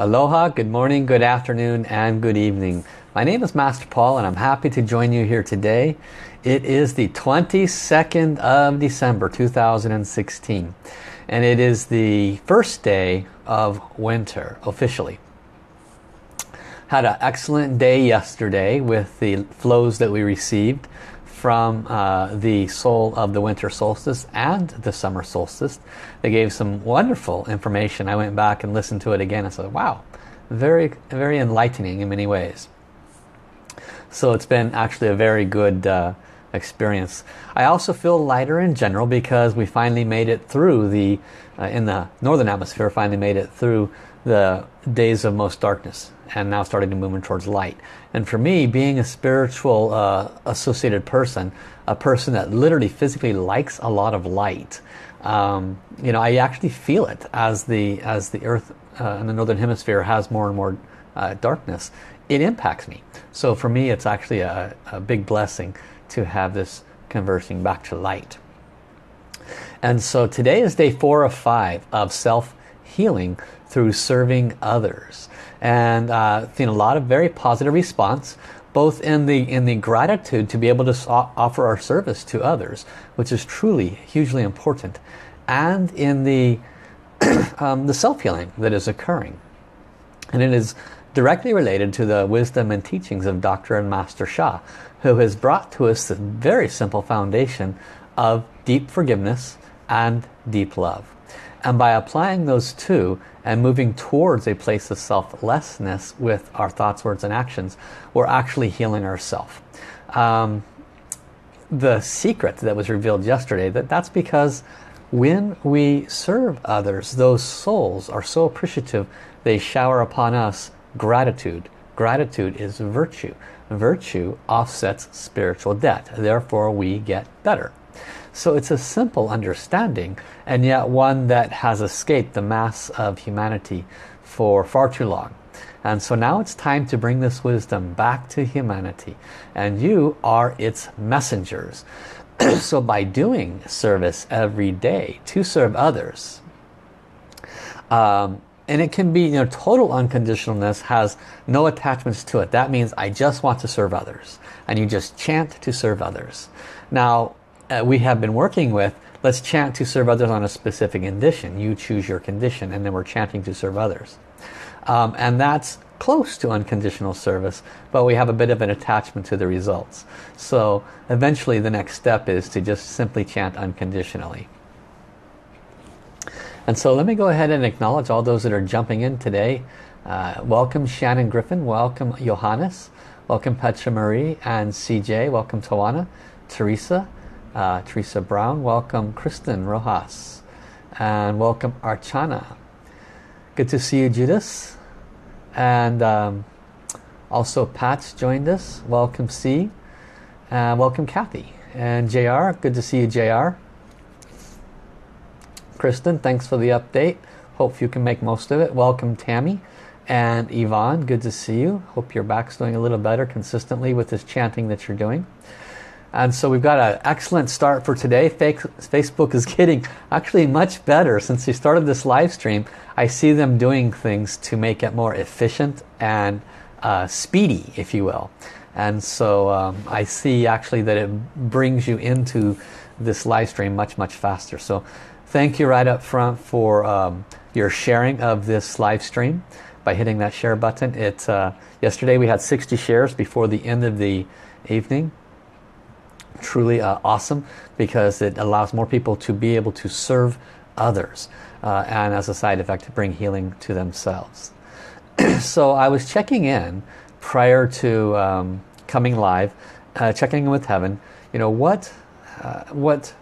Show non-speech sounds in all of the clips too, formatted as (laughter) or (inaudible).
Aloha, good morning, good afternoon, and good evening. My name is Master Paul and I'm happy to join you here today. It is the 22nd of December 2016 and it is the first day of winter officially. Had an excellent day yesterday with the flows that we received from uh, the soul of the winter solstice and the summer solstice. They gave some wonderful information. I went back and listened to it again and said, wow, very, very enlightening in many ways. So it's been actually a very good uh, experience. I also feel lighter in general because we finally made it through the, uh, in the northern hemisphere, finally made it through the days of most darkness and now starting to move in towards light. And for me, being a spiritual uh, associated person, a person that literally physically likes a lot of light, um, you know, I actually feel it as the as the Earth uh, in the northern hemisphere has more and more uh, darkness. It impacts me. So for me, it's actually a, a big blessing to have this conversing back to light. And so today is day four of five of self-healing through serving others. And uh, seen a lot of very positive response both in the in the gratitude to be able to offer our service to others, which is truly hugely important, and in the (clears throat) um, the self-healing that is occurring. And it is directly related to the wisdom and teachings of Dr. and Master Sha, who has brought to us the very simple foundation of deep forgiveness and deep love. And by applying those two and moving towards a place of selflessness with our thoughts, words, and actions, we're actually healing ourselves. Um, the secret that was revealed yesterday, that that's because when we serve others, those souls are so appreciative, they shower upon us gratitude. Gratitude is virtue. Virtue offsets spiritual debt. Therefore, we get better. So it's a simple understanding and yet one that has escaped the mass of humanity for far too long. And so now it's time to bring this wisdom back to humanity. And you are its messengers. (clears throat) so by doing service every day to serve others, um, and it can be, you know, total unconditionalness has no attachments to it. That means I just want to serve others. And you just chant to serve others. Now, uh, we have been working with, let's chant to serve others on a specific condition. You choose your condition and then we're chanting to serve others. Um, and that's close to unconditional service, but we have a bit of an attachment to the results. So eventually the next step is to just simply chant unconditionally. And so let me go ahead and acknowledge all those that are jumping in today. Uh, welcome Shannon Griffin, welcome Johannes, welcome Petra Marie and CJ, welcome Tawana, Teresa, uh, Teresa Brown, welcome Kristen Rojas, and welcome Archana. Good to see you Judas. And um, also Pat's joined us, welcome C, uh, welcome Kathy. And JR, good to see you JR. Kristen, thanks for the update. Hope you can make most of it. Welcome Tammy and Yvonne, good to see you. Hope your back's doing a little better consistently with this chanting that you're doing. And so we've got an excellent start for today. Facebook is (laughs) getting actually much better since we started this live stream. I see them doing things to make it more efficient and uh, speedy, if you will. And so um, I see actually that it brings you into this live stream much, much faster. So Thank you right up front for um, your sharing of this live stream by hitting that share button. It, uh, yesterday we had 60 shares before the end of the evening. Truly uh, awesome because it allows more people to be able to serve others uh, and as a side effect to bring healing to themselves. (clears throat) so I was checking in prior to um, coming live, uh, checking in with heaven, you know, what, uh, what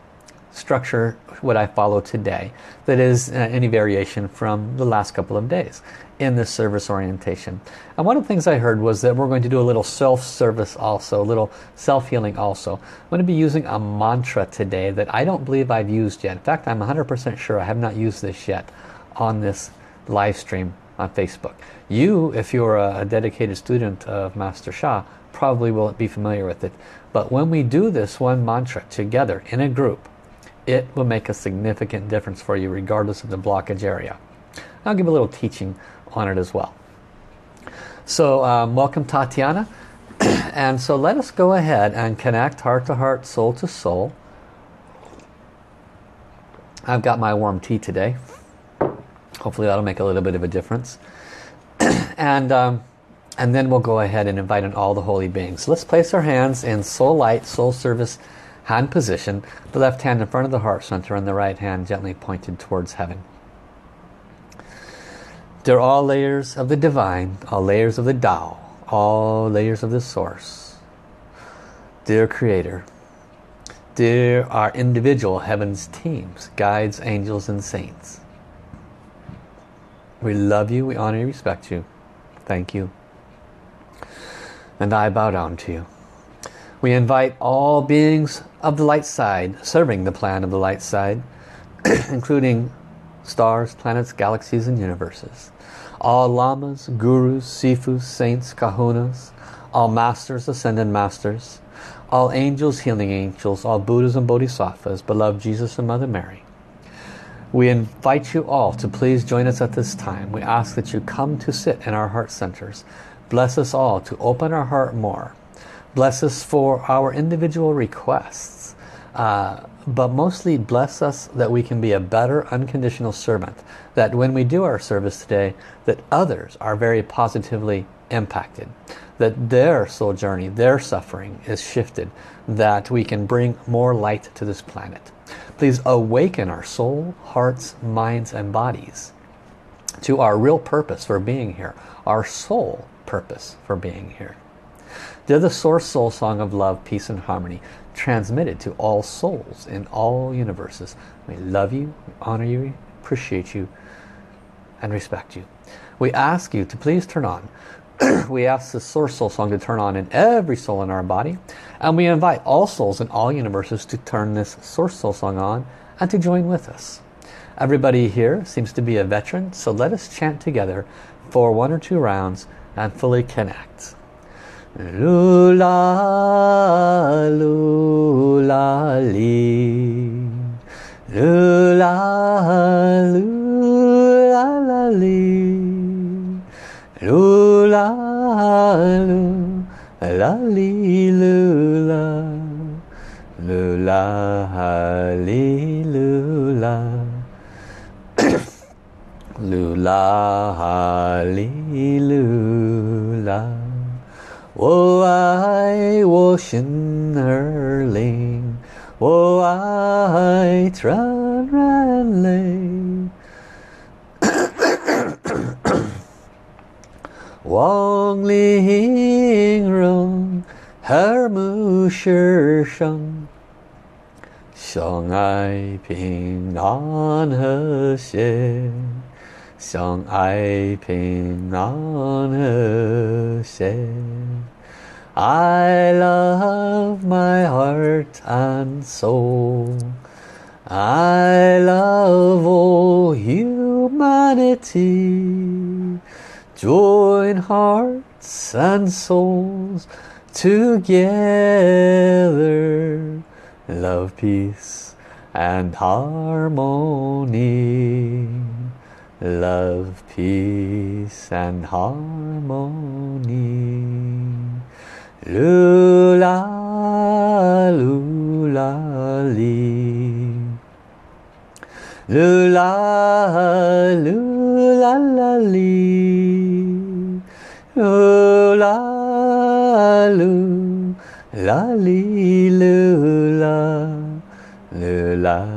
structure would I follow today that is uh, any variation from the last couple of days in this service orientation. And one of the things I heard was that we're going to do a little self-service also, a little self-healing also. I'm going to be using a mantra today that I don't believe I've used yet. In fact, I'm 100% sure I have not used this yet on this live stream on Facebook. You, if you're a dedicated student of Master Sha, probably will be familiar with it. But when we do this one mantra together in a group, it will make a significant difference for you regardless of the blockage area. I'll give a little teaching on it as well. So um, welcome Tatiana. (clears throat) and so let us go ahead and connect heart to heart, soul to soul. I've got my warm tea today. Hopefully that'll make a little bit of a difference. (clears throat) and um, and then we'll go ahead and invite in all the holy beings. So let's place our hands in soul light, soul service hand position. The left hand in front of the heart center and the right hand gently pointed towards heaven. They're all layers of the divine, all layers of the Tao, all layers of the source. Dear Creator, dear our individual heavens teams, guides, angels and saints. We love you, we honor you, respect you. Thank you. And I bow down to you. We invite all beings of the light side, serving the plan of the light side, (clears throat) including stars, planets, galaxies, and universes. All lamas, gurus, sifus, saints, kahunas, all masters, ascended masters, all angels, healing angels, all Buddhas and Bodhisattvas, beloved Jesus and Mother Mary, we invite you all to please join us at this time. We ask that you come to sit in our heart centers. Bless us all to open our heart more. Bless us for our individual requests. Uh, but mostly bless us that we can be a better unconditional servant. That when we do our service today, that others are very positively impacted. That their soul journey, their suffering is shifted. That we can bring more light to this planet. Please awaken our soul, hearts, minds and bodies to our real purpose for being here. Our soul purpose for being here. They're the source soul song of love, peace and harmony transmitted to all souls in all universes. We love you, we honor you, appreciate you and respect you. We ask you to please turn on. (clears throat) we ask the source soul song to turn on in every soul in our body and we invite all souls in all universes to turn this Source Soul Song on and to join with us. Everybody here seems to be a veteran, so let us chant together for one or two rounds and fully connect. Lula, lula, li. Lula, lula. Lula, lula lula lula lula lula 我爱我心儿灵，我爱传染泪。望玲珑，和睦世上，相爱平安和谐， 相爱平安和谐。I love my heart and soul. I love all humanity. Join hearts and souls together. Love, peace and harmony. Love, peace and harmony. Lula, lula, li. Lula, lula, la, li. Lula, lu, la, li, lula. Lula,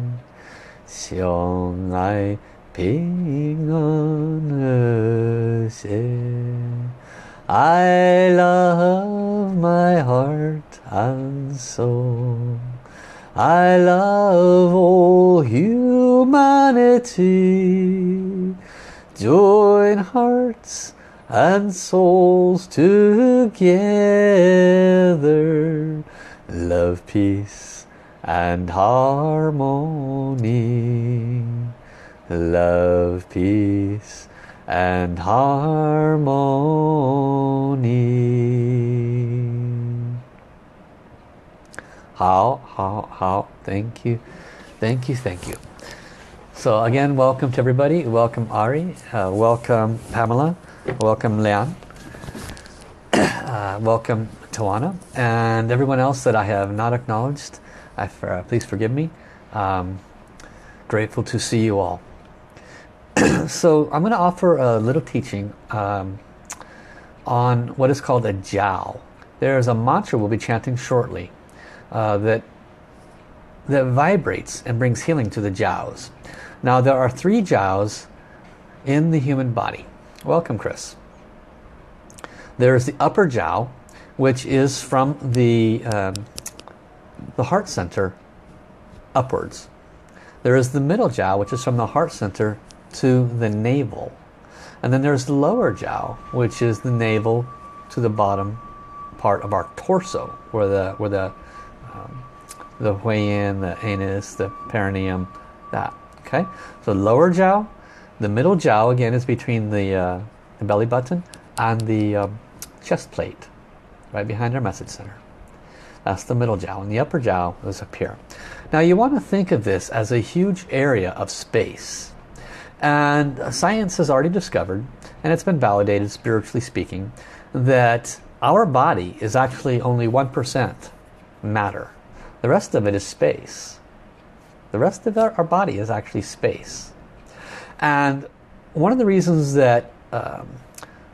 相爱平安和谐。I love my heart and soul. I love all humanity. Join hearts and souls together. Love, peace and harmony. Love, peace and harmony. How, how, how, thank you, thank you, thank you. So again, welcome to everybody. Welcome Ari, uh, welcome Pamela, welcome Leon, (coughs) uh, welcome Tawana, and everyone else that I have not acknowledged. I, uh, please forgive me. Um, grateful to see you all. (clears throat) so I'm going to offer a little teaching um, on what is called a jiao. There's a mantra we'll be chanting shortly uh, that that vibrates and brings healing to the jiaos. Now there are three jiaos in the human body. Welcome Chris. There's the upper jiao which is from the, um, the heart center upwards. There is the middle jiao which is from the heart center to the navel. And then there's the lower jiao, which is the navel to the bottom part of our torso, where the where the um, the huiyin, the anus, the perineum, that. Okay, so lower jiao, the middle jiao again is between the, uh, the belly button and the um, chest plate, right behind our message center. That's the middle jiao, and the upper jiao is up here. Now you want to think of this as a huge area of space and science has already discovered, and it's been validated spiritually speaking, that our body is actually only 1% matter. The rest of it is space. The rest of our, our body is actually space. And one of the reasons that um,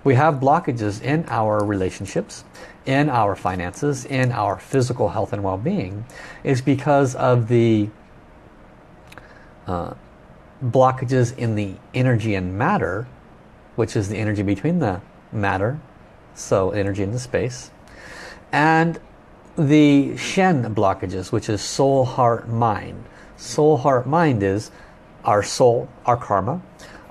we have blockages in our relationships, in our finances, in our physical health and well-being is because of the uh, blockages in the energy and matter, which is the energy between the matter, so energy in the space, and the Shen blockages, which is soul, heart, mind. Soul, heart, mind is our soul, our karma.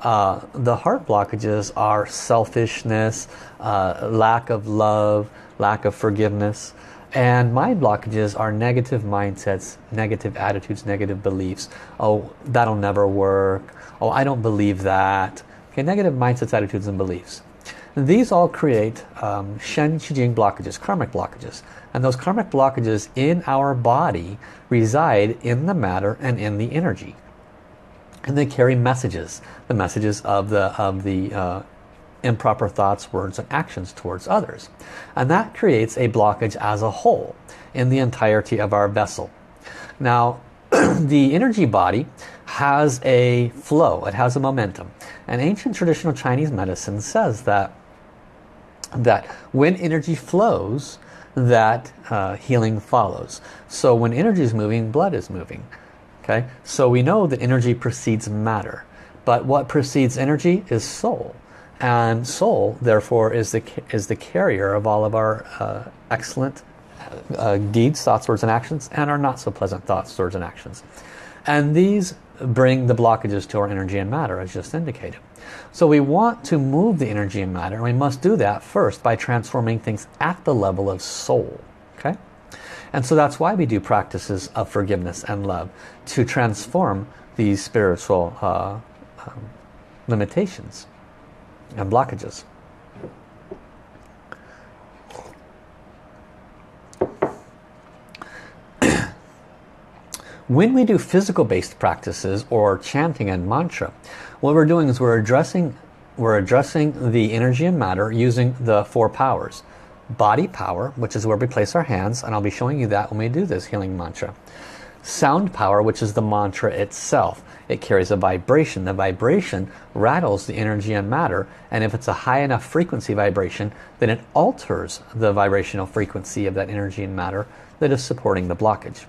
Uh, the heart blockages are selfishness, uh, lack of love, lack of forgiveness. And mind blockages are negative mindsets, negative attitudes, negative beliefs. Oh, that'll never work. Oh, I don't believe that. Okay, negative mindsets, attitudes, and beliefs. These all create um, Shen Qi blockages, karmic blockages. And those karmic blockages in our body reside in the matter and in the energy. And they carry messages, the messages of the, of the uh, improper thoughts, words, and actions towards others. And that creates a blockage as a whole in the entirety of our vessel. Now, (clears throat) the energy body has a flow, it has a momentum. And ancient traditional Chinese medicine says that, that when energy flows, that uh, healing follows. So when energy is moving, blood is moving. Okay, So we know that energy precedes matter. But what precedes energy is soul. And soul, therefore, is the, is the carrier of all of our uh, excellent uh, deeds, thoughts, words, and actions, and our not so pleasant thoughts, words, and actions. And these bring the blockages to our energy and matter, as just indicated. So we want to move the energy and matter, and we must do that first by transforming things at the level of soul. Okay? And so that's why we do practices of forgiveness and love, to transform these spiritual uh, um, limitations and blockages. (coughs) when we do physical based practices or chanting and mantra, what we're doing is we're addressing we're addressing the energy and matter using the four powers. Body power, which is where we place our hands, and I'll be showing you that when we do this healing mantra. Sound power, which is the mantra itself it carries a vibration. The vibration rattles the energy and matter and if it's a high enough frequency vibration then it alters the vibrational frequency of that energy and matter that is supporting the blockage.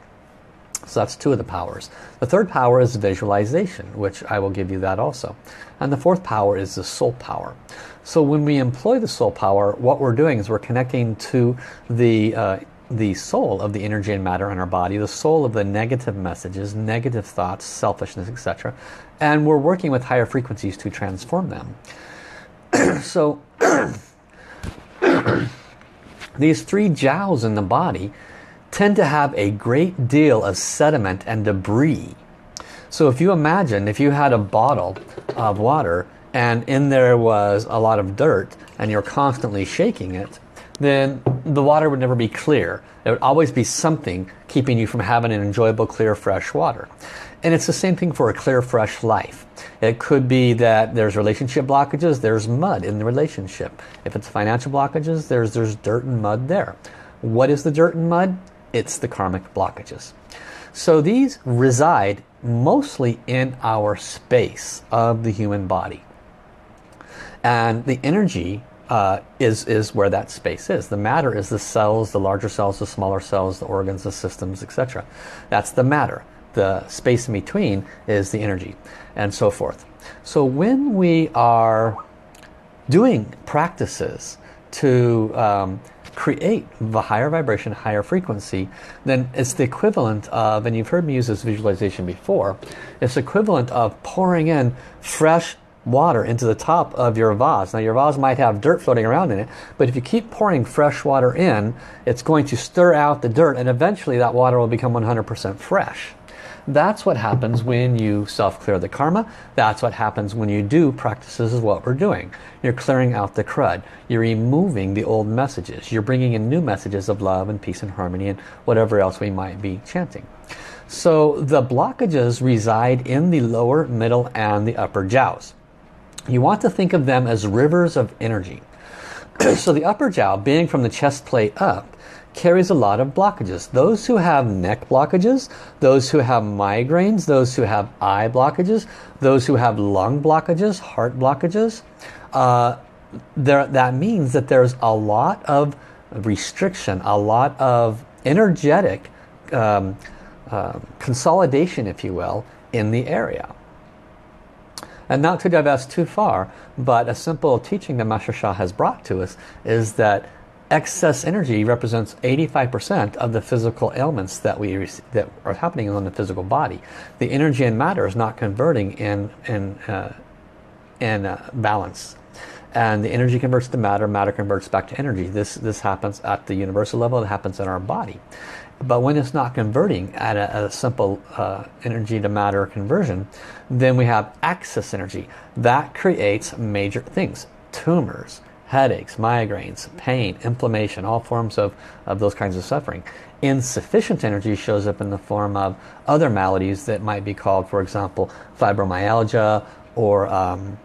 So that's two of the powers. The third power is visualization, which I will give you that also. And the fourth power is the soul power. So when we employ the soul power, what we're doing is we're connecting to the uh, the soul of the energy and matter in our body, the soul of the negative messages, negative thoughts, selfishness, etc. And we're working with higher frequencies to transform them. (clears throat) so (clears throat) these three jiaos in the body tend to have a great deal of sediment and debris. So if you imagine if you had a bottle of water and in there was a lot of dirt and you're constantly shaking it, then the water would never be clear. There would always be something keeping you from having an enjoyable, clear, fresh water. And it's the same thing for a clear, fresh life. It could be that there's relationship blockages, there's mud in the relationship. If it's financial blockages, there's, there's dirt and mud there. What is the dirt and mud? It's the karmic blockages. So these reside mostly in our space of the human body. And the energy uh, is, is where that space is. The matter is the cells, the larger cells, the smaller cells, the organs, the systems, etc. That's the matter. The space in between is the energy and so forth. So when we are doing practices to um, create the higher vibration, higher frequency, then it's the equivalent of, and you've heard me use this visualization before, it's equivalent of pouring in fresh water into the top of your vase. Now your vase might have dirt floating around in it, but if you keep pouring fresh water in, it's going to stir out the dirt and eventually that water will become 100% fresh. That's what happens when you self-clear the karma. That's what happens when you do practices is what we're doing. You're clearing out the crud. You're removing the old messages. You're bringing in new messages of love and peace and harmony and whatever else we might be chanting. So the blockages reside in the lower, middle, and the upper jiaos. You want to think of them as rivers of energy. (clears throat) so the upper jiao, being from the chest plate up, carries a lot of blockages. Those who have neck blockages, those who have migraines, those who have eye blockages, those who have lung blockages, heart blockages, uh, there, that means that there's a lot of restriction, a lot of energetic um, uh, consolidation, if you will, in the area. And not to divest too far, but a simple teaching that Master Sha has brought to us is that excess energy represents 85% of the physical ailments that we that are happening on the physical body. The energy and matter is not converting in in uh, in uh, balance, and the energy converts to matter. Matter converts back to energy. This this happens at the universal level. It happens in our body, but when it's not converting at a, a simple uh, energy to matter conversion, then we have excess energy. That creates major things, tumors, headaches, migraines, pain, inflammation, all forms of, of those kinds of suffering. Insufficient energy shows up in the form of other maladies that might be called, for example, fibromyalgia or um,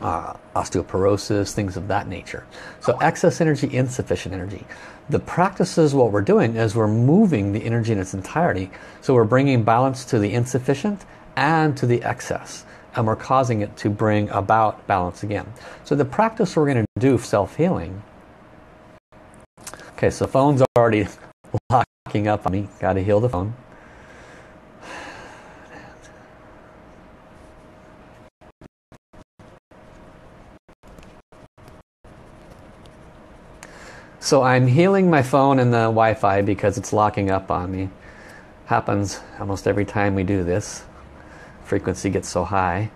uh, osteoporosis, things of that nature. So excess energy, insufficient energy. The practices, what we're doing is we're moving the energy in its entirety. So we're bringing balance to the insufficient and to the excess. And we're causing it to bring about balance again. So the practice we're going to do self-healing. Okay, so phone's already (laughs) locking up on me. Got to heal the phone. So I'm healing my phone and the Wi-Fi because it's locking up on me. Happens almost every time we do this. Frequency gets so high.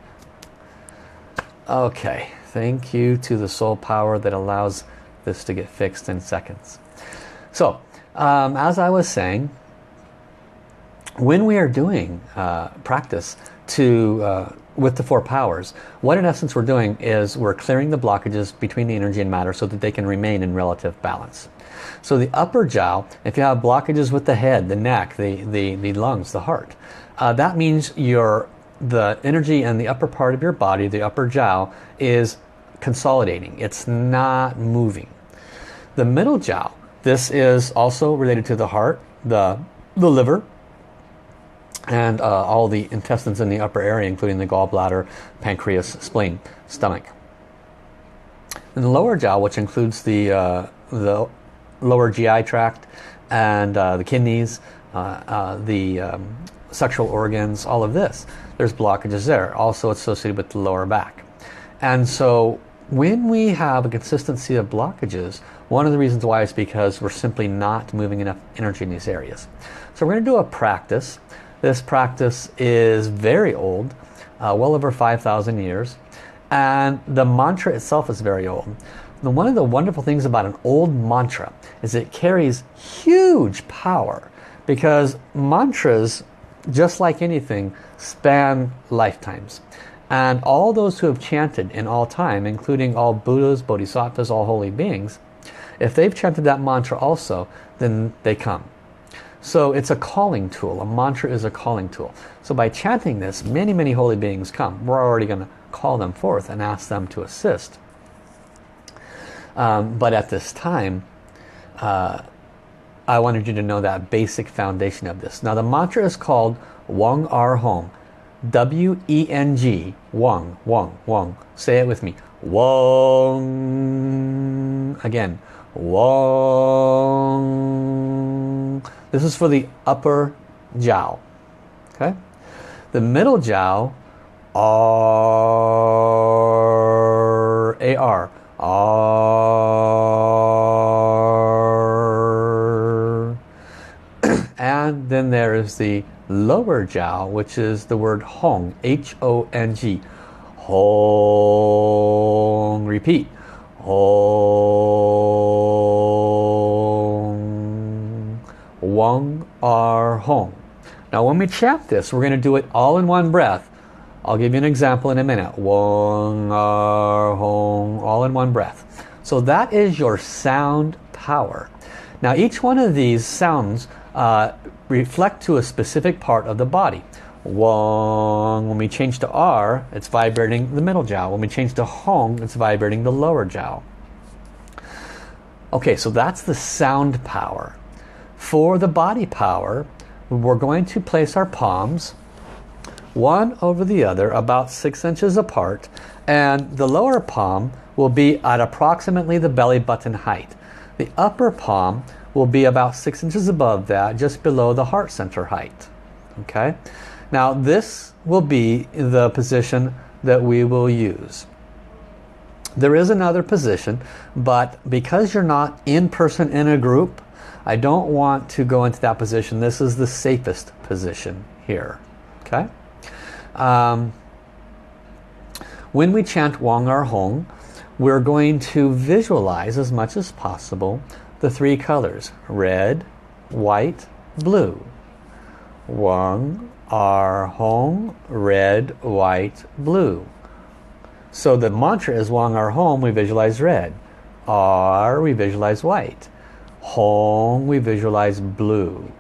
Okay, thank you to the soul power that allows this to get fixed in seconds. So, um, as I was saying, when we are doing uh, practice to uh, with the four powers, what in essence we're doing is we're clearing the blockages between the energy and matter so that they can remain in relative balance. So the upper jiao, if you have blockages with the head, the neck, the, the, the lungs, the heart, uh, that means your the energy in the upper part of your body, the upper jiao, is consolidating. It's not moving. The middle jiao, this is also related to the heart, the, the liver, and uh, all the intestines in the upper area, including the gallbladder, pancreas, spleen, stomach. In the lower jiao, which includes the, uh, the lower GI tract and uh, the kidneys, uh, uh, the um, sexual organs, all of this, there's blockages there, also associated with the lower back. And so when we have a consistency of blockages, One of the reasons why is because we're simply not moving enough energy in these areas. So we're going to do a practice. This practice is very old, uh, well over 5,000 years. And the mantra itself is very old. And one of the wonderful things about an old mantra is it carries huge power because mantras, just like anything, span lifetimes. And all those who have chanted in all time, including all Buddhas, Bodhisattvas, all holy beings, if they've chanted that mantra also, then they come. So it's a calling tool. A mantra is a calling tool. So by chanting this, many, many holy beings come. We're already going to call them forth and ask them to assist. Um, but at this time, uh, I wanted you to know that basic foundation of this. Now the mantra is called Weng Ar Hong. W-E-N-G. Weng, Weng, Weng. Say it with me. Weng. Again. This is for the upper jiao. Okay? The middle jiao, R, A-R. R. (coughs) and then there is the lower jiao, which is the word Hong, H-O-N-G. Hong. Repeat. Hong. Weng Ar Hong. Now when we chant this, we're going to do it all in one breath. I'll give you an example in a minute. Weng Ar Hong, all in one breath. So that is your sound power. Now each one of these sounds uh, reflect to a specific part of the body. Wong, when we change to R, it's vibrating the middle jiao. When we change to Hong, it's vibrating the lower jiao. Okay, so that's the sound power. For the body power, we're going to place our palms one over the other about six inches apart and the lower palm will be at approximately the belly button height. The upper palm will be about six inches above that, just below the heart center height. Okay, now this will be the position that we will use. There is another position, but because you're not in person in a group, I don't want to go into that position. This is the safest position here. Okay. Um, when we chant Weng Ar Hong, we're going to visualize as much as possible the three colors, red, white, blue. Weng Ar Hong, red, white, blue. So the mantra is Weng Ar Hong, we visualize red. Ar, we visualize white. Hong, we visualize blue.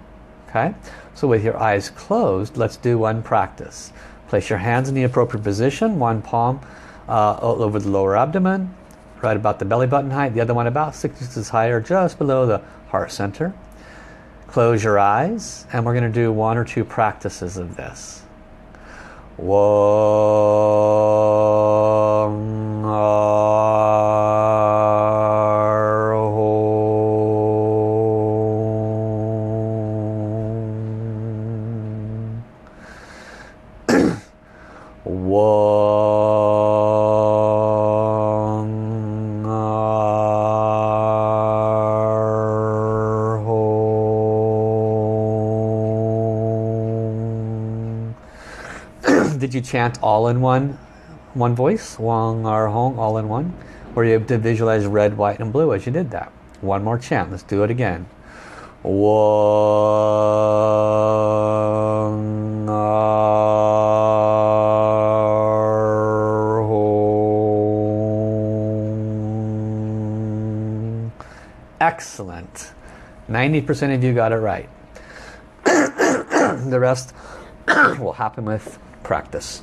Okay? So with your eyes closed, let's do one practice. Place your hands in the appropriate position, one palm uh, over the lower abdomen, right about the belly button height, the other one about six inches higher, just below the heart center. Close your eyes, and we're going to do one or two practices of this. Wong you chant all in one one voice? Wong Ar Hong, all in one? Were you able to visualize red, white, and blue as you did that? One more chant. Let's do it again. Wong Ar Hong. Excellent. 90% of you got it right. (coughs) the rest (coughs) will happen with practice.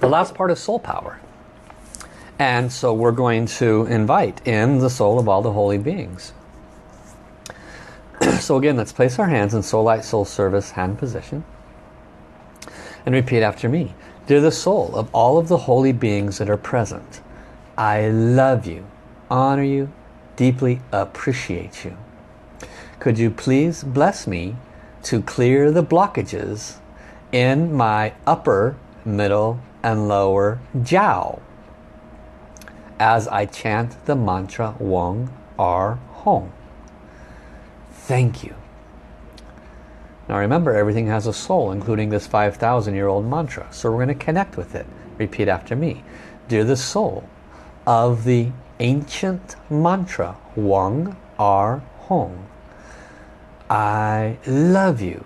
The last part is soul power. And so we're going to invite in the soul of all the holy beings. (clears throat) so again, let's place our hands in soul light, soul service, hand position. And repeat after me. Dear the soul of all of the holy beings that are present, I love you, honor you, deeply appreciate you. Could you please bless me to clear the blockages in my upper, middle, and lower jiao. as I chant the mantra Wong Ar Hong. Thank you. Now remember, everything has a soul, including this 5,000 year old mantra. So we're going to connect with it. Repeat after me. Dear the soul of the ancient mantra Wang Ar Hong, I love you.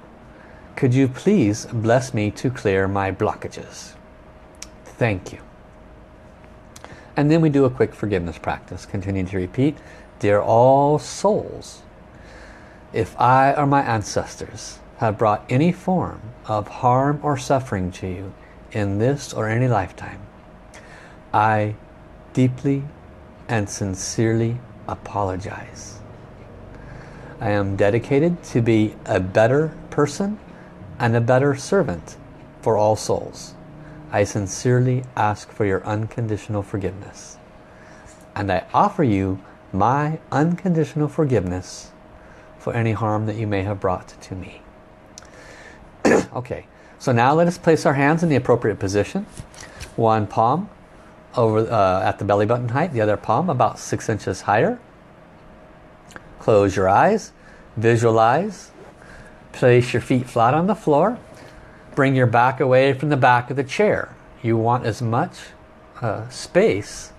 Could you please bless me to clear my blockages? Thank you. And then we do a quick forgiveness practice. Continue to repeat. Dear all souls, if I or my ancestors have brought any form of harm or suffering to you in this or any lifetime, I deeply and sincerely apologize. I am dedicated to be a better person and a better servant for all souls. I sincerely ask for your unconditional forgiveness. And I offer you my unconditional forgiveness for any harm that you may have brought to me. (clears throat) okay, so now let us place our hands in the appropriate position. One palm over uh, at the belly button height, the other palm about six inches higher. Close your eyes, visualize, place your feet flat on the floor, bring your back away from the back of the chair. You want as much uh, space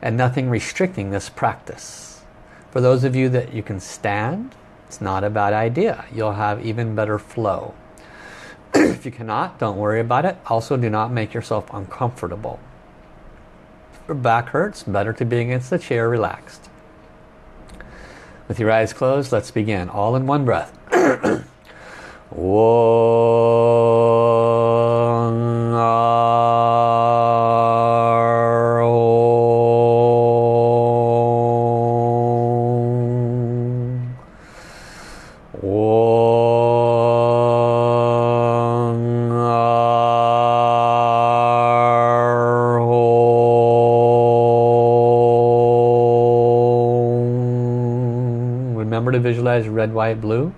and nothing restricting this practice. For those of you that you can stand, it's not a bad idea. You'll have even better flow. (clears throat) if you cannot, don't worry about it. Also, do not make yourself uncomfortable. If your back hurts, better to be against the chair relaxed. With your eyes closed, let's begin. All in one breath. (clears throat) Remember to visualize red, white, blue.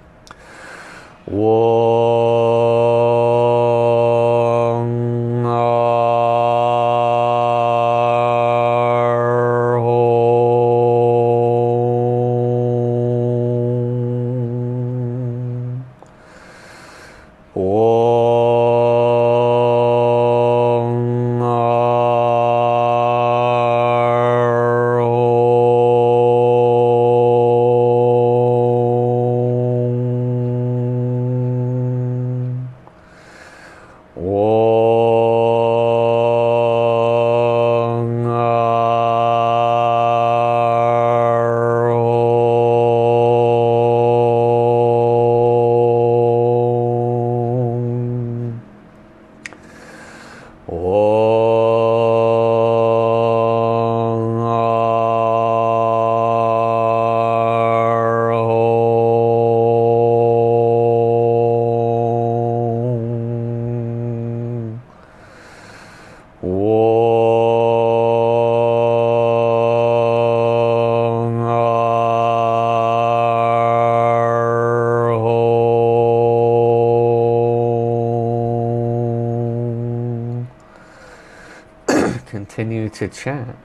Chant.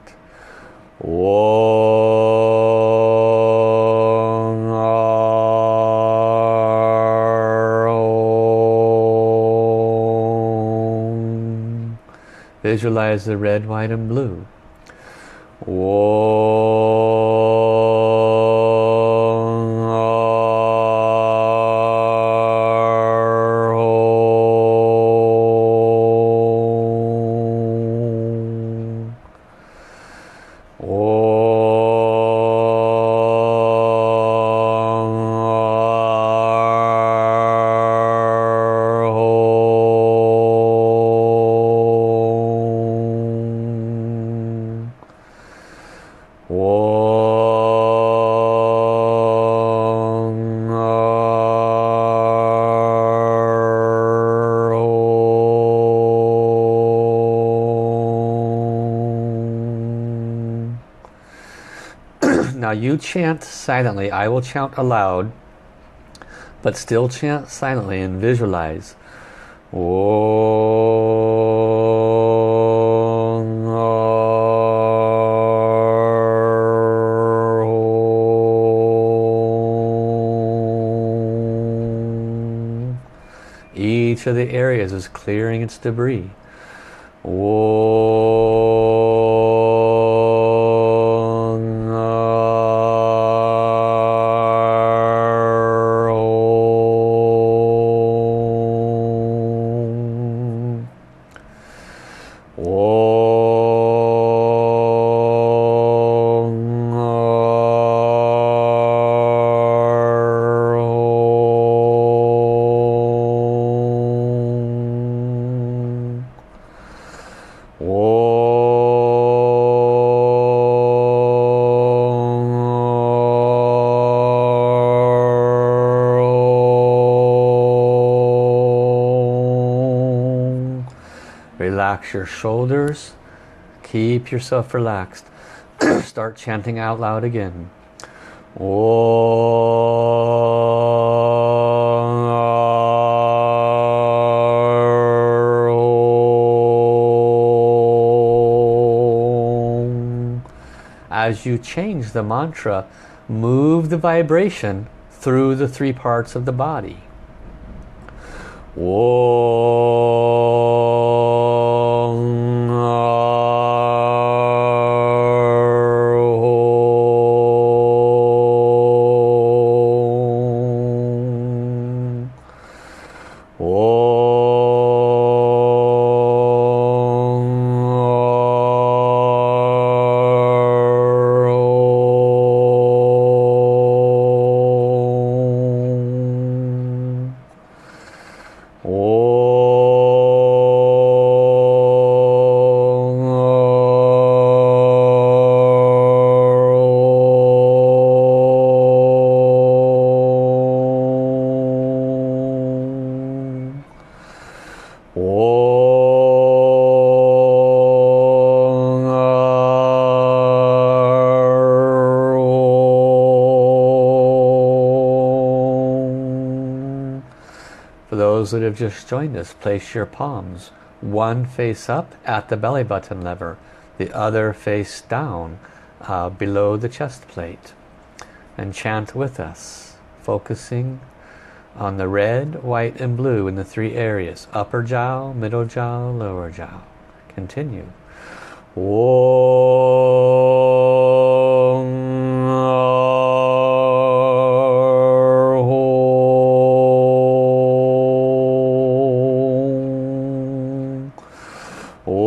Visualize the red, white and blue. Chant silently, I will chant aloud, but still chant silently and visualize. Each of the areas is clearing its debris. Whoa. Relax your shoulders. Keep yourself relaxed. (clears throat) Start chanting out loud again. As you change the mantra, move the vibration through the three parts of the body. those just joined us, place your palms, one face up at the belly button lever, the other face down uh, below the chest plate. And chant with us, focusing on the red, white and blue in the three areas, upper jiao, middle jiao, lower jiao. Continue. Whoa. โอ้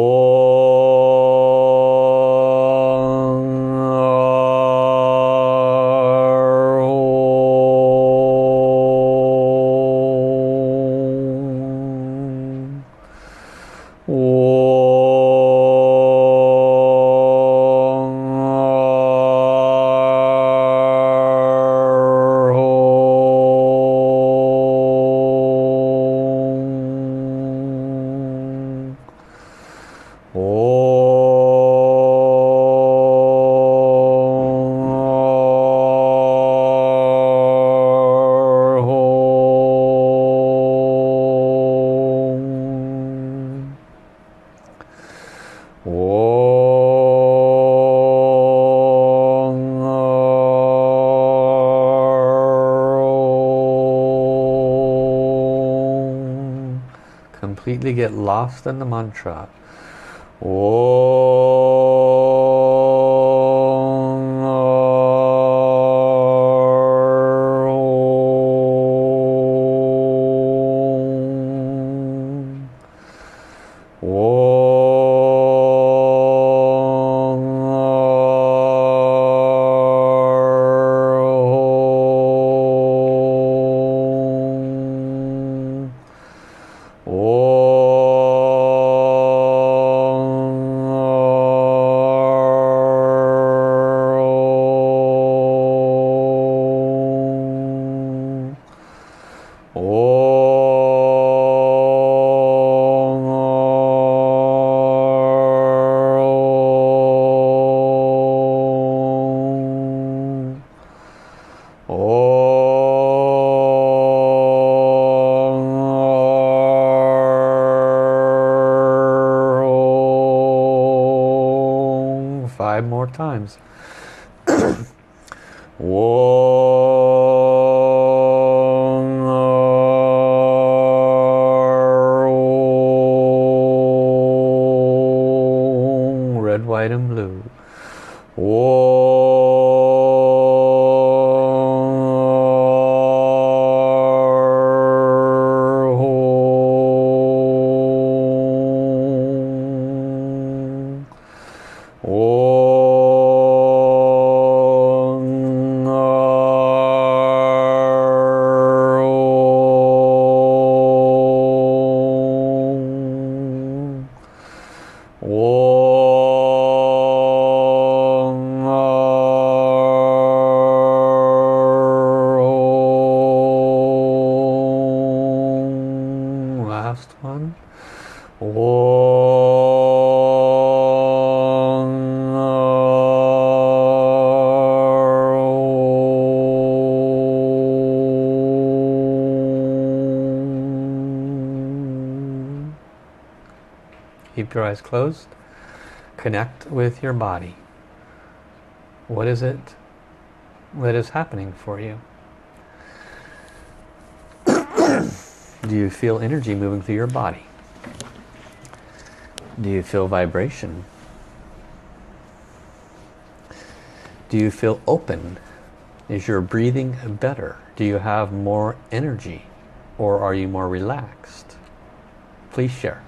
completely get lost in the mantra. Times. (coughs) Whoa. Keep your eyes closed. Connect with your body. What is it that is happening for you? Do you feel energy moving through your body? Do you feel vibration? Do you feel open? Is your breathing better? Do you have more energy? Or are you more relaxed? Please share.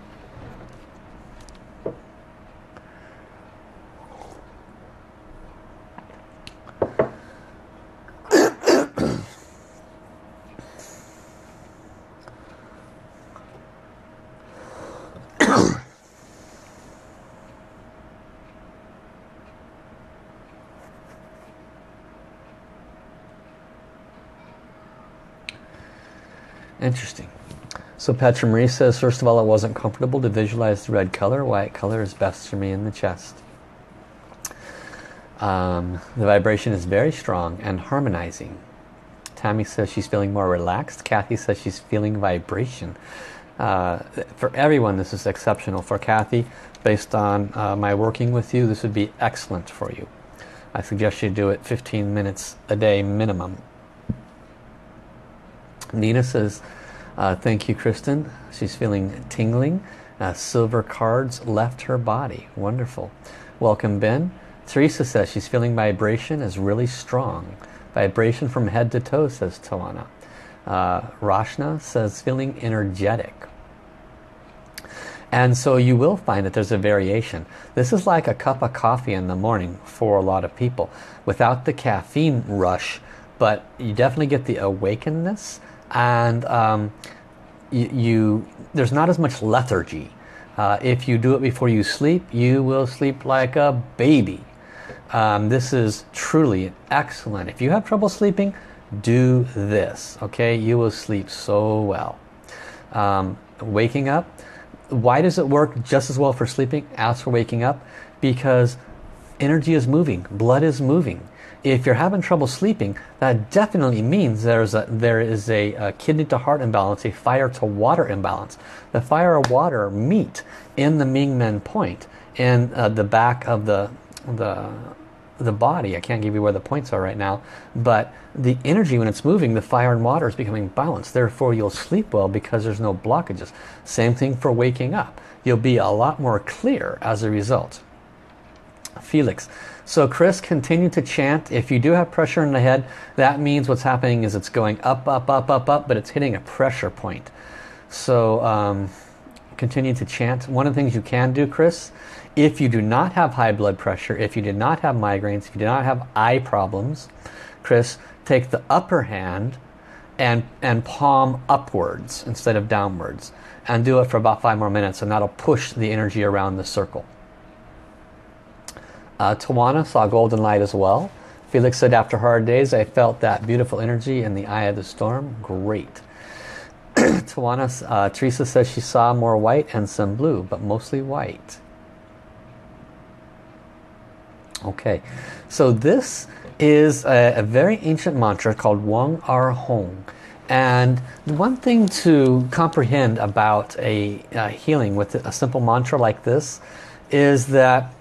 Interesting. So Petra Marie says, first of all, it wasn't comfortable to visualize the red color. White color is best for me in the chest. Um, the vibration is very strong and harmonizing. Tammy says she's feeling more relaxed. Kathy says she's feeling vibration. Uh, for everyone, this is exceptional. For Kathy, based on uh, my working with you, this would be excellent for you. I suggest you do it 15 minutes a day minimum. Nina says, uh, thank you, Kristen. She's feeling tingling. Uh, silver cards left her body. Wonderful. Welcome, Ben. Teresa says she's feeling vibration is really strong. Vibration from head to toe, says Tawana. Uh, Rashna says feeling energetic. And so you will find that there's a variation. This is like a cup of coffee in the morning for a lot of people. Without the caffeine rush, but you definitely get the awakenedness and um, you, you, there's not as much lethargy. Uh, if you do it before you sleep, you will sleep like a baby. Um, this is truly excellent. If you have trouble sleeping, do this. Okay, you will sleep so well. Um, waking up. Why does it work just as well for sleeping as for waking up? Because energy is moving, blood is moving. If you're having trouble sleeping, that definitely means there's a, there is a, a kidney to heart imbalance, a fire to water imbalance. The fire or water meet in the Ming Men point in uh, the back of the, the, the body. I can't give you where the points are right now, but the energy when it's moving, the fire and water is becoming balanced. Therefore, you'll sleep well because there's no blockages. Same thing for waking up. You'll be a lot more clear as a result. Felix, so Chris, continue to chant. If you do have pressure in the head, that means what's happening is it's going up, up, up, up, up, but it's hitting a pressure point. So um, continue to chant. One of the things you can do, Chris, if you do not have high blood pressure, if you did not have migraines, if you do not have eye problems, Chris, take the upper hand and, and palm upwards instead of downwards. And do it for about five more minutes and that'll push the energy around the circle. Uh, Tawana saw golden light as well. Felix said, after hard days, I felt that beautiful energy in the eye of the storm. Great. (clears throat) Tawana, uh, Teresa says she saw more white and some blue, but mostly white. Okay, so this is a, a very ancient mantra called Wang Ar Hong. And one thing to comprehend about a, a healing with a simple mantra like this is that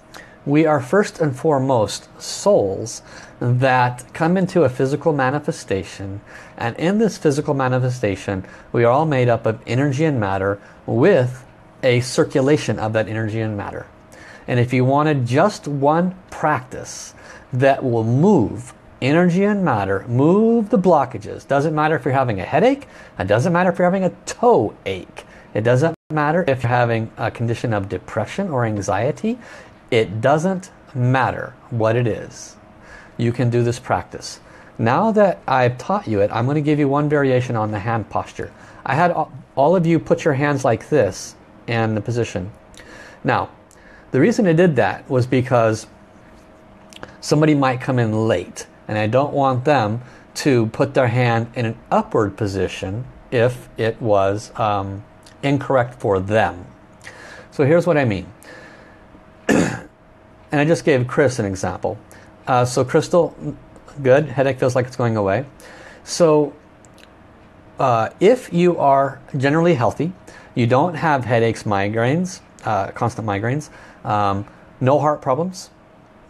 we are first and foremost souls that come into a physical manifestation and in this physical manifestation we are all made up of energy and matter with a circulation of that energy and matter. And if you wanted just one practice that will move energy and matter, move the blockages. Doesn't matter if you're having a headache. It doesn't matter if you're having a toe ache. It doesn't matter if you're having a condition of depression or anxiety. It doesn't matter what it is. You can do this practice. Now that I've taught you it, I'm going to give you one variation on the hand posture. I had all of you put your hands like this in the position. Now, the reason I did that was because somebody might come in late and I don't want them to put their hand in an upward position if it was um, incorrect for them. So here's what I mean. And I just gave Chris an example. Uh, so Crystal, good, headache feels like it's going away. So uh, if you are generally healthy, you don't have headaches, migraines, uh, constant migraines, um, no heart problems,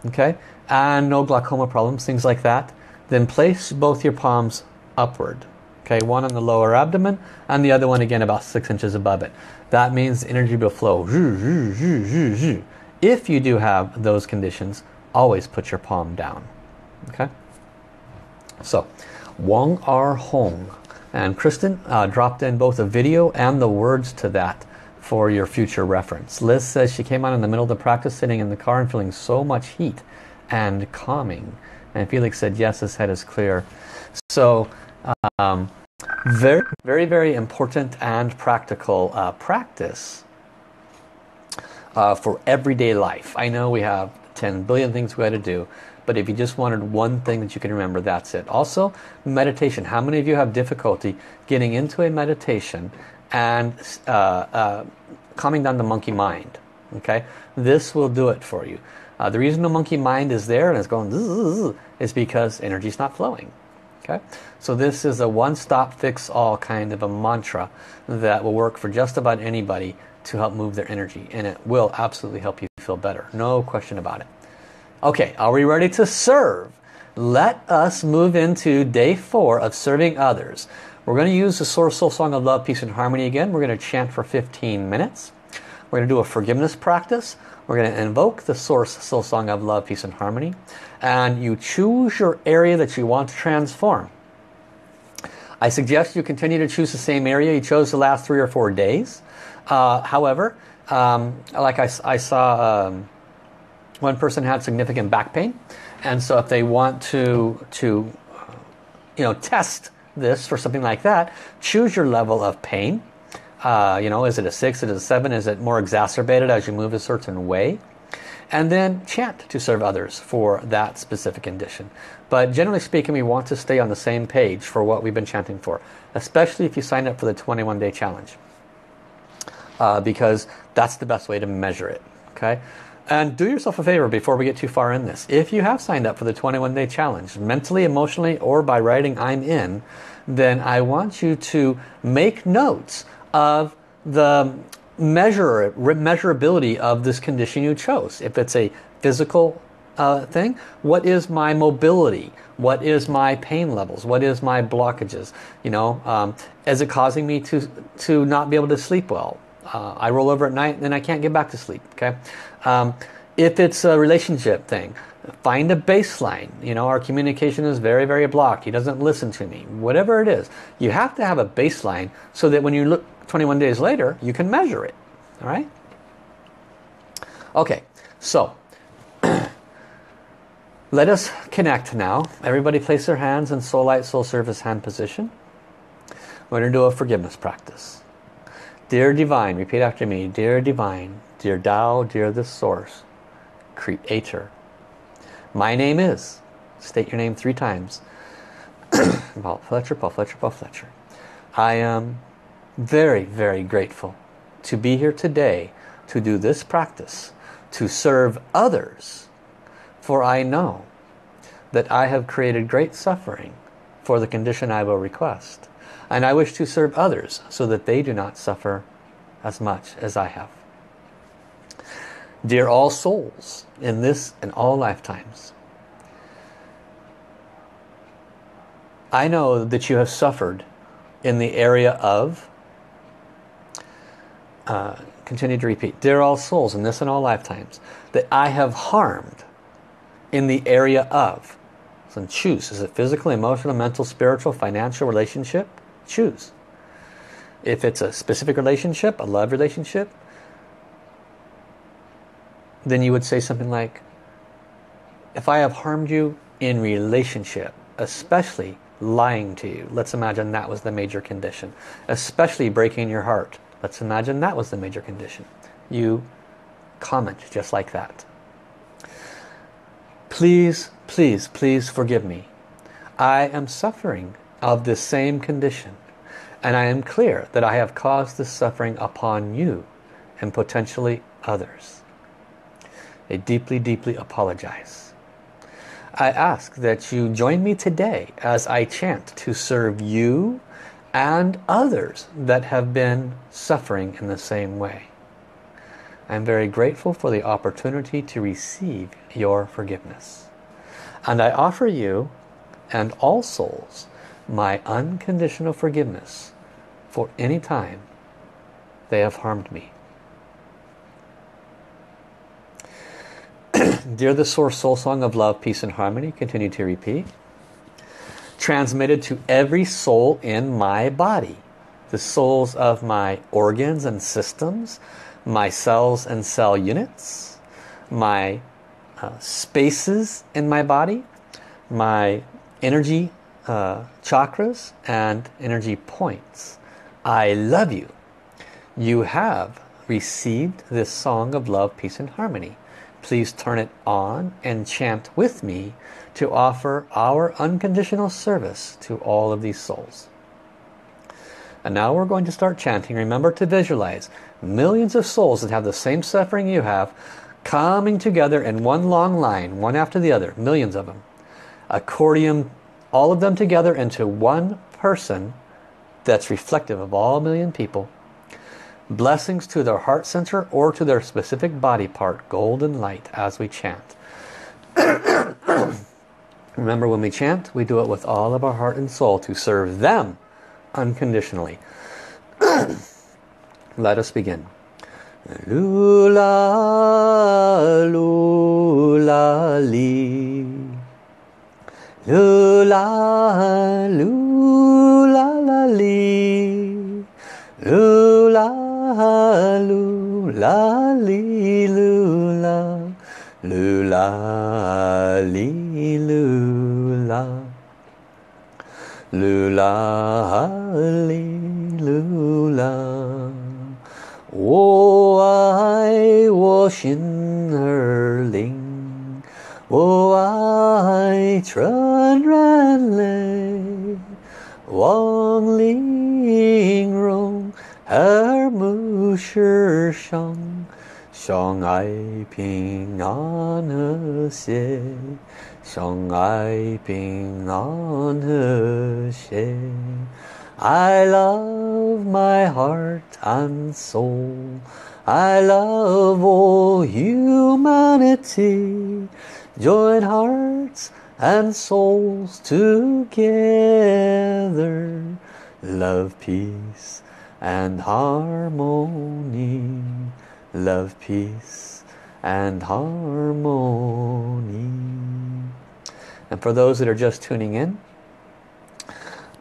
okay, and no glaucoma problems, things like that, then place both your palms upward. Okay, one on the lower abdomen and the other one again about six inches above it. That means energy will flow. If you do have those conditions, always put your palm down. Okay? So, Wang Ar Hong. And Kristen uh, dropped in both a video and the words to that for your future reference. Liz says she came on in the middle of the practice sitting in the car and feeling so much heat and calming. And Felix said, yes, his head is clear. So, um, very, very, very important and practical uh, practice uh, for everyday life. I know we have 10 billion things we got to do, but if you just wanted one thing that you can remember, that's it. Also, meditation. How many of you have difficulty getting into a meditation and uh, uh, calming down the monkey mind? Okay, this will do it for you. Uh, the reason the monkey mind is there and it's going is because energy is not flowing. Okay, so this is a one-stop fix-all kind of a mantra that will work for just about anybody to help move their energy, and it will absolutely help you feel better. No question about it. Okay, are we ready to serve? Let us move into day four of serving others. We're going to use the Source Soul Song of Love, Peace, and Harmony again. We're going to chant for 15 minutes. We're going to do a forgiveness practice. We're going to invoke the Source Soul Song of Love, Peace and Harmony. And you choose your area that you want to transform. I suggest you continue to choose the same area you chose the last three or four days. Uh, however, um, like I, I saw um, one person had significant back pain. And so if they want to, to you know, test this for something like that, choose your level of pain uh, you know, is it a six? Is it a seven? Is it more exacerbated as you move a certain way? And then chant to serve others for that specific condition. But generally speaking, we want to stay on the same page for what we've been chanting for, especially if you sign up for the 21 day challenge. Uh, because that's the best way to measure it. Okay. And do yourself a favor before we get too far in this. If you have signed up for the 21 day challenge, mentally, emotionally, or by writing I'm in, then I want you to make notes of the measure, measurability of this condition you chose. If it's a physical uh, thing, what is my mobility? What is my pain levels? What is my blockages? You know, um, is it causing me to, to not be able to sleep well? Uh, I roll over at night and then I can't get back to sleep, okay? Um, if it's a relationship thing, find a baseline. You know, our communication is very, very blocked. He doesn't listen to me. Whatever it is, you have to have a baseline so that when you look 21 days later, you can measure it. All right? Okay, so (clears throat) let us connect now. Everybody place their hands in Soul Light, Soul Service hand position. We're going to do a forgiveness practice. Dear Divine, repeat after me. Dear Divine, dear Tao, dear the Source, Creator. My name is, state your name three times. (clears throat) Paul Fletcher, Paul Fletcher, Paul Fletcher. I am very, very grateful to be here today to do this practice, to serve others, for I know that I have created great suffering for the condition I will request. And I wish to serve others so that they do not suffer as much as I have. Dear all souls in this and all lifetimes, I know that you have suffered in the area of uh, continue to repeat. Dear all souls in this and all lifetimes that I have harmed in the area of. So choose. Is it physical, emotional, mental, spiritual, financial relationship? Choose. If it's a specific relationship, a love relationship, then you would say something like, if I have harmed you in relationship, especially lying to you, let's imagine that was the major condition, especially breaking your heart, let's imagine that was the major condition. You comment just like that. Please, please, please forgive me. I am suffering of the same condition and I am clear that I have caused this suffering upon you and potentially others. I deeply, deeply apologize. I ask that you join me today as I chant to serve you and others that have been suffering in the same way. I am very grateful for the opportunity to receive your forgiveness. And I offer you and all souls my unconditional forgiveness for any time they have harmed me. (clears throat) Dear the Source Soul Song of Love, Peace and Harmony, continue to repeat. Transmitted to every soul in my body. The souls of my organs and systems, my cells and cell units, my uh, spaces in my body, my energy uh, chakras and energy points. I love you. You have received this song of love, peace and harmony. Please turn it on and chant with me to offer our unconditional service to all of these souls. And now we're going to start chanting. Remember to visualize millions of souls that have the same suffering you have coming together in one long line, one after the other, millions of them. Accordion all of them together into one person that's reflective of all a million people. Blessings to their heart center or to their specific body part, golden light as we chant. (coughs) Remember when we chant, we do it with all of our heart and soul to serve them unconditionally. (coughs) Let us begin. Lula, lula, 噜啦噜啦啦哩，噜啦噜啦哩噜啦，噜啦哩噜啦，噜啦哩噜啦。我爱我心儿灵。我爱纯然泪，望玲珑耳目世上，相爱平安和谐，相爱平安和谐。I love my heart and soul. I love all humanity. Join hearts and souls together. Love, peace and harmony. Love, peace and harmony. And for those that are just tuning in,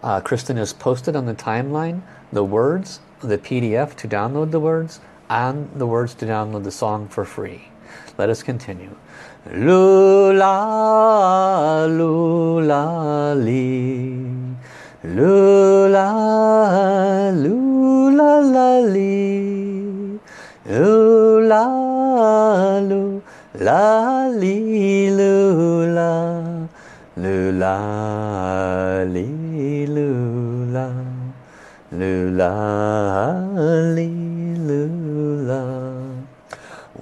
uh, Kristen has posted on the timeline the words, the PDF to download the words, and the words to download the song for free. Let us continue. Lula, lula, li. Lula, lula, la, li. Lula, lula, li, lula. Lula, li, lula. Lula, li, lula.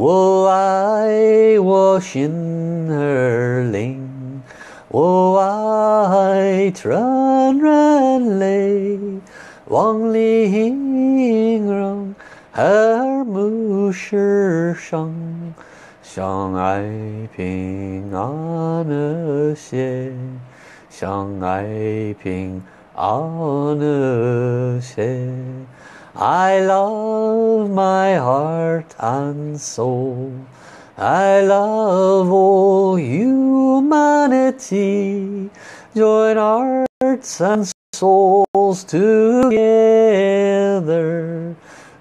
我爱我心儿灵，我爱纯然泪，望玲珑耳目世上，相爱平安和谐，相爱平安和谐。I love my heart and soul. I love all humanity. Join hearts and souls together.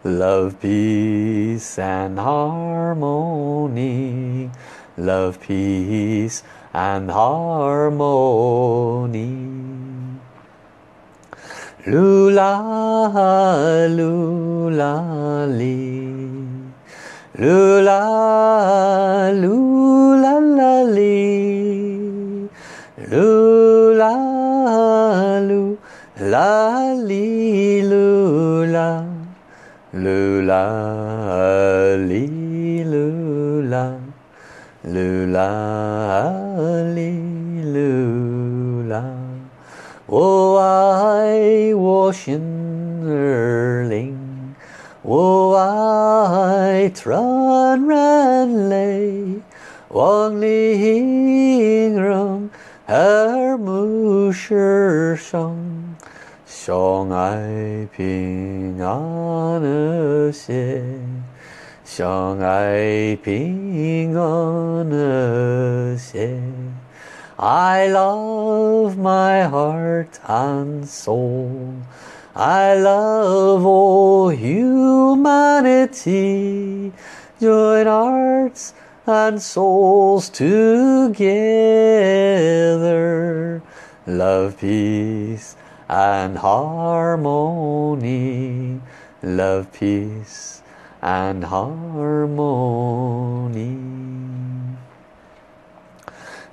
Love, peace and harmony. Love, peace and harmony. Lula, lula, lee. Lula, lula, la, lee. Lula, lu, la, lee, lula. Lula, lee, lula. Lula, lee, lula. Oh, I wash in Erling. Oh, I tran ran lay. Wang ling rong er mu shi shang. Xiong ping an e xie. Xiong ai ping an e xie. I love my heart and soul. I love all humanity. Join hearts and souls together. Love, peace and harmony. Love, peace and harmony.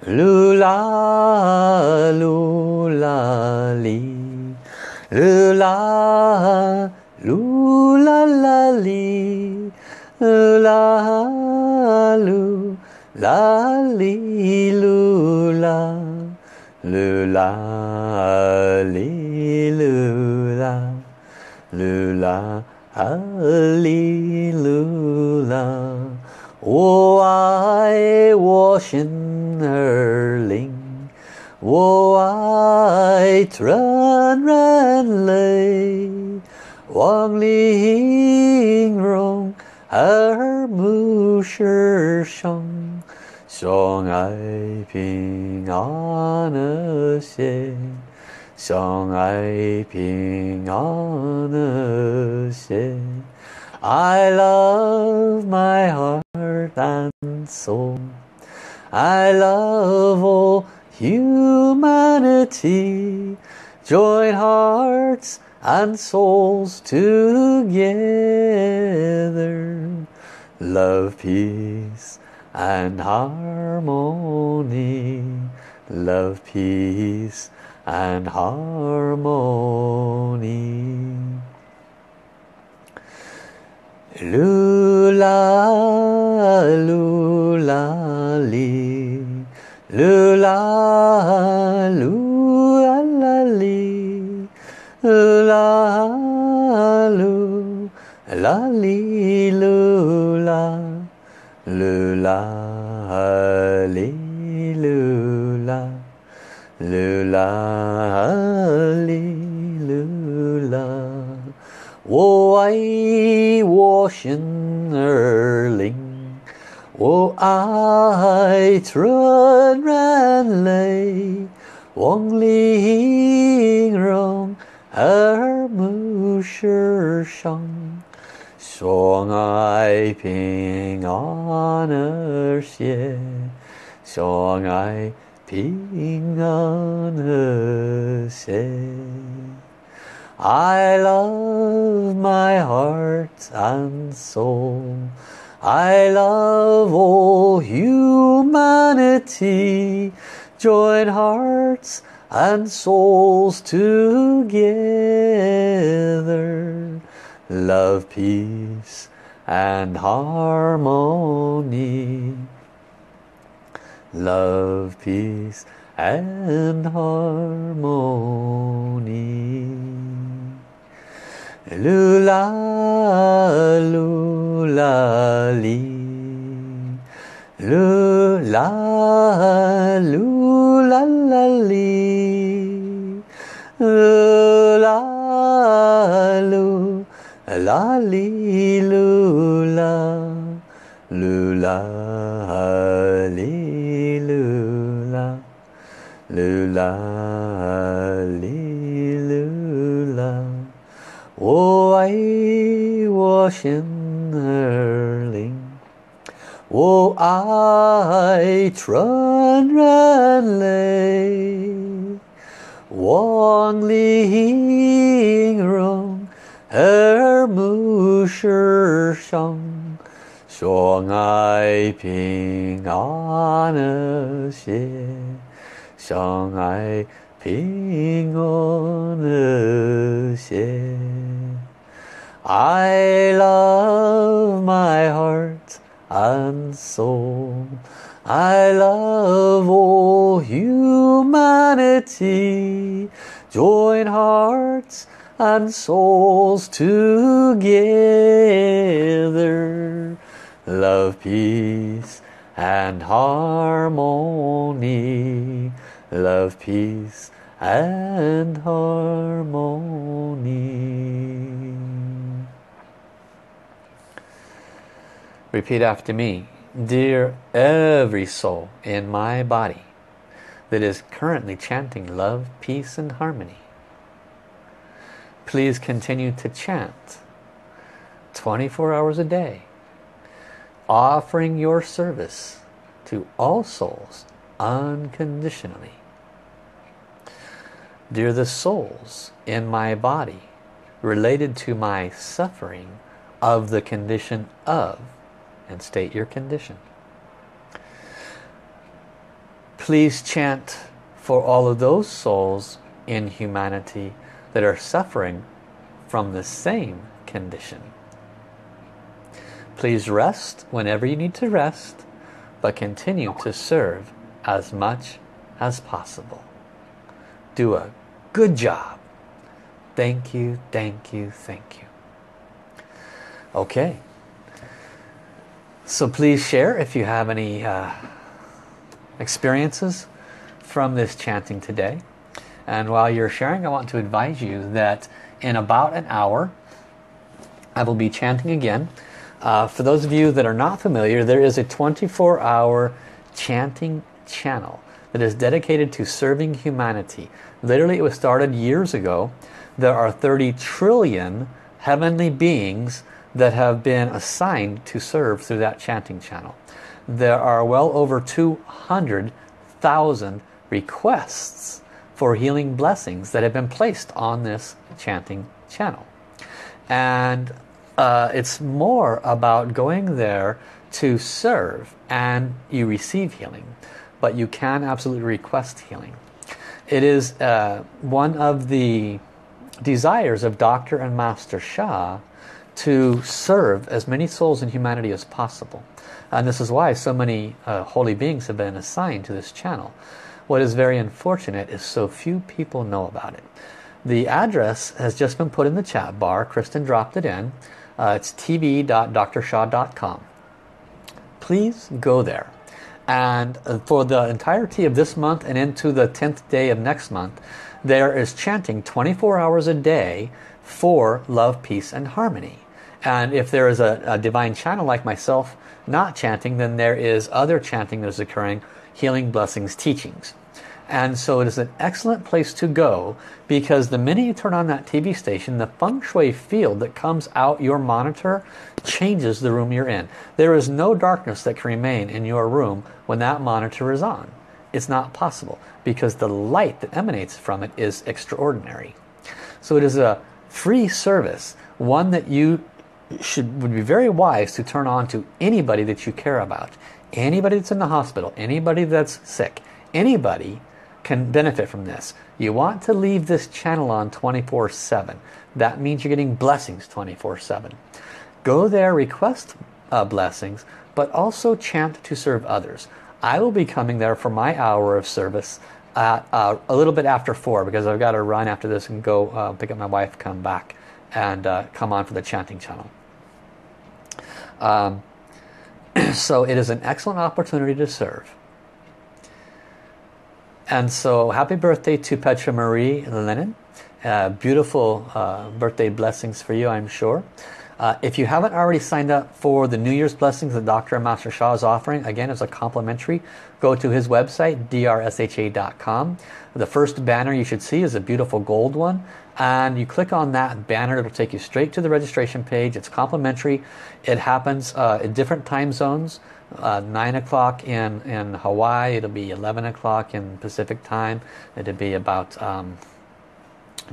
Lula, lula, li. Lula, lula, la, li. Lula, lu, la, li, lula. Lula, li, lula. Lula, li, lula. Oh, I wash in Erling. I tran ran lay. Wang ling rong er mu shi shang. Xiong ai ping an xie. Xiong ai ping an xie. I love my heart and soul. I love all humanity. Join hearts and souls together. Love, peace and harmony. Love, peace and harmony. Lula, lula, li. Lula, lula, la, li. Lula, lu, la, li, lula. Lula, li, lula. Lula, li, lula. 我爱我心儿灵，我爱纯然泪，望玲珑而目世上，相爱平安而谐，相爱平安和谐。 I love my heart and soul. I love all humanity. Join hearts and souls together. Love, peace and harmony. Love, peace and harmony. Lula, lula, li. Lula, lula, la, li. Lula, lu, la li lula lula li lula lula li lula 我爱我心儿灵，我爱纯人类，望里形容耳目世上，相爱平安和谐，相爱。平安和谐。I love my heart and soul. I love all humanity. Join hearts and souls together. Love, peace and harmony. Love, peace and harmony. Repeat after me. Dear every soul in my body that is currently chanting love, peace and harmony. Please continue to chant 24 hours a day offering your service to all souls unconditionally. Dear the souls in my body related to my suffering of the condition of and state your condition. Please chant for all of those souls in humanity that are suffering from the same condition. Please rest whenever you need to rest, but continue to serve as much as possible. Do a good job. Thank you, thank you, thank you. Okay. So please share if you have any uh, experiences from this chanting today. And while you're sharing, I want to advise you that in about an hour, I will be chanting again. Uh, for those of you that are not familiar, there is a 24-hour chanting channel that is dedicated to serving humanity. Literally, it was started years ago. There are 30 trillion heavenly beings that have been assigned to serve through that chanting channel. There are well over 200,000 requests for healing blessings that have been placed on this chanting channel. And uh, it's more about going there to serve and you receive healing. But you can absolutely request healing. It is uh, one of the desires of Dr. and Master Sha to serve as many souls in humanity as possible. And this is why so many uh, holy beings have been assigned to this channel. What is very unfortunate is so few people know about it. The address has just been put in the chat bar. Kristen dropped it in. Uh, it's tv.drsha.com. Please go there. And for the entirety of this month and into the 10th day of next month, there is chanting 24 hours a day for love, peace, and harmony. And if there is a, a, divine channel like myself not chanting, then there is other chanting that is occurring, healing, blessings, teachings. And so it is an excellent place to go because the minute you turn on that TV station, the feng shui field that comes out your monitor changes the room you're in. There is no darkness that can remain in your room when that monitor is on. It's not possible because the light that emanates from it is extraordinary. So it is a free service, one that you should would be very wise to turn on to anybody that you care about. Anybody that's in the hospital, anybody that's sick, anybody can benefit from this. You want to leave this channel on 24-7. That means you're getting blessings 24-7. Go there, request uh, blessings, but also chant to serve others. I will be coming there for my hour of service at, uh, a little bit after 4 because I've got to run after this and go uh, pick up my wife, come back and uh, come on for the chanting channel. Um, (clears throat) so it is an excellent opportunity to serve. And so happy birthday to Petra Marie Lennon. Uh, beautiful uh, birthday blessings for you, I'm sure. Uh, if you haven't already signed up for the New Year's blessings that Dr. Master Sha is offering, again, it's a complimentary. Go to his website, drsha.com. The first banner you should see is a beautiful gold one. And you click on that banner, it'll take you straight to the registration page. It's complimentary. It happens uh, in different time zones. Uh, 9 o'clock in, in Hawaii, it'll be 11 o'clock in Pacific time. It'll be about um,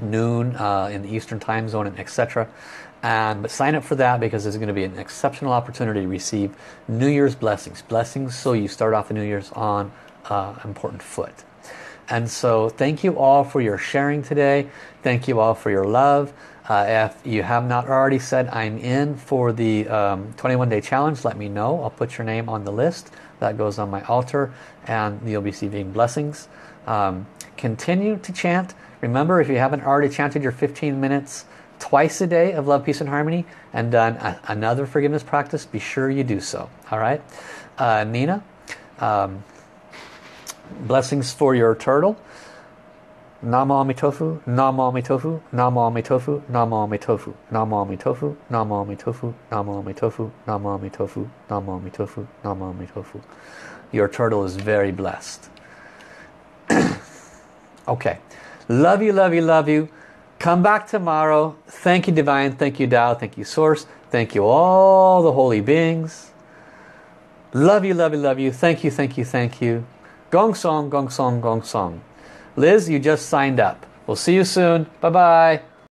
noon uh, in the Eastern time zone, and etc. And, but sign up for that because it's going to be an exceptional opportunity to receive New Year's blessings. Blessings so you start off the New Year's on uh, important foot. And so thank you all for your sharing today. Thank you all for your love. Uh, if you have not already said I'm in for the um, 21 day challenge, let me know. I'll put your name on the list. That goes on my altar and you'll be receiving blessings. Um, continue to chant. Remember, if you haven't already chanted your 15 minutes, twice a day of love, peace, and harmony and done a, another forgiveness practice, be sure you do so. All right? Uh, Nina, um, blessings for your turtle. Namo Amitofu, Namo Amitofu, Namo Amitofu, Namo Amitofu, Namo Amitofu, Namo Amitofu, Namo Amitofu, Namo Amitofu, Namo Amitofu, Namo Amitofu. Your turtle is very blessed. (coughs) okay. Love you, love you, love you. Come back tomorrow. Thank you, Divine. Thank you, Tao. Thank you, Source. Thank you, all the holy beings. Love you, love you, love you. Thank you, thank you, thank you. Gong song, gong song, gong song. Liz, you just signed up. We'll see you soon. Bye-bye.